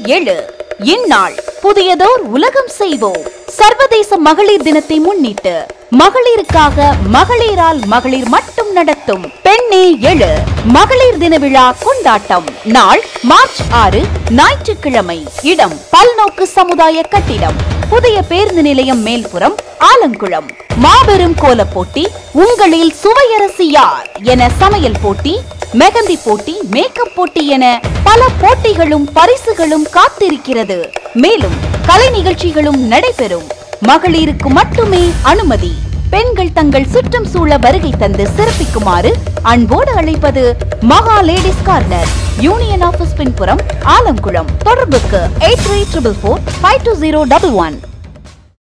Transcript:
எழு இந்நாள் புதியதோர் உலகம் செய்வோம். சர்வதேச மகளிர் தினத்தை முன்னிட்டு மகளிருக்காக மகளிரால் மகளிர் மட்டும் நடத்தும் பெண்ணே எழு மகளிர் தின விழா கொண்டாட்டம். நாள் மார்ச் ஆறு ஞாயிற்றுக்கிழமை. இடம் பல்நோக்கு சமுதாய கட்டிடம். புதிய பேருந்து நிலையம் மேல்புறம் ஆலங்குளம். மாபெரும் கோல போட்டி உங்களில் சுவையரசி யார்? என சமையல் போட்டி மெகந்தி போட்டி மேக்கப் போட்டி என பல போட்டிகளும் பரிசுகளும் காத்திருக்கிறது. மேலும் கலை நிகழ்ச்சிகளும் நடைபெறும். மகளிருக்கு மட்டுமே அனுமதி. பெண்கள் தங்கள் சுற்றம் சூழ வருகை தந்து சிறப்பிக்குமாறு அன்போடு அழைப்பது மகா லேடிஸ் கார்னர் யூனியன் ஆபீஸ் பின்புறம் ஆலங்குளம். தொடர்புக்கு eight three triple four five two zero double one.